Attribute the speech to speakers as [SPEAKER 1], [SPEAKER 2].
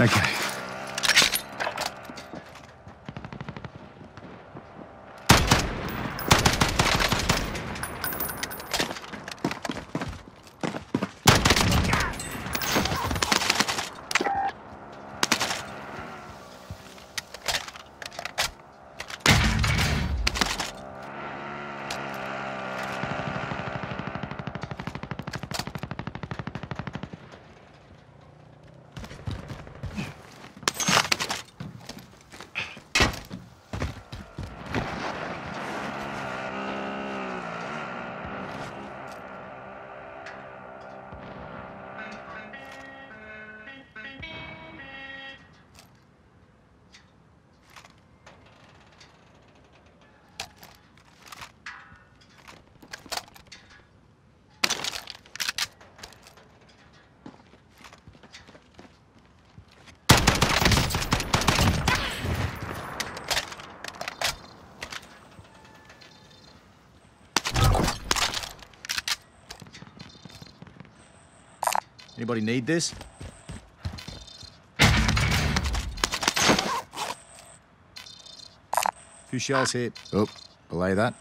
[SPEAKER 1] Okay.
[SPEAKER 2] Anybody need this? Few shells here.
[SPEAKER 1] Oh, belay that.